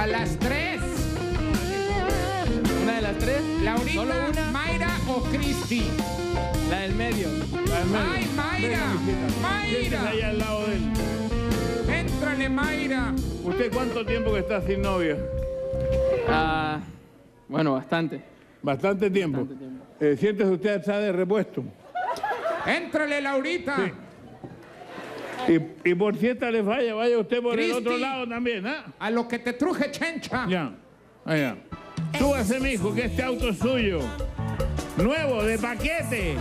A las tres. Una de las tres. Laurita, Solo una. Mayra o Cristi. La del medio. ¡Ay, Mayra! Siéntese ahí ¡Mayra! al lado de él. ¡Éntrale, Mayra! ¿Usted cuánto tiempo que está sin novia? Ah, bueno, bastante. Bastante tiempo. Bastante tiempo. Eh, siéntese usted está de repuesto. ¡Éntrale, Laurita! Y, y por si esta le falla, vaya usted por el otro lado también, ¿ah? A lo que te truje, chencha. Ya, allá. Súbase, mijo, que este auto es suyo. Nuevo, de paquete.